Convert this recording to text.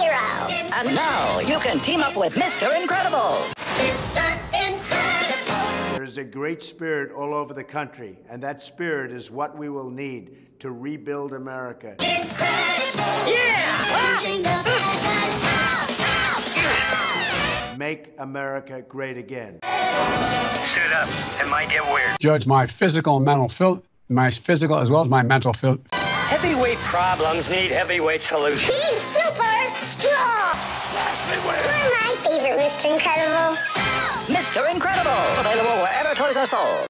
hero. And now you can team up with Mr. Incredible. Mr. Incredible. There's a great spirit all over the country, and that spirit is what we will need to rebuild America. Punching the ah. bad guys out, out, out. Make America great again. Suit up. It might get weird. judge my physical and mental fil- my physical as well as my mental fil- Heavyweight problems need heavyweight solutions. He's super strong. You're my favorite, Mr. Incredible. Mr. Incredible. Available wherever toys are sold.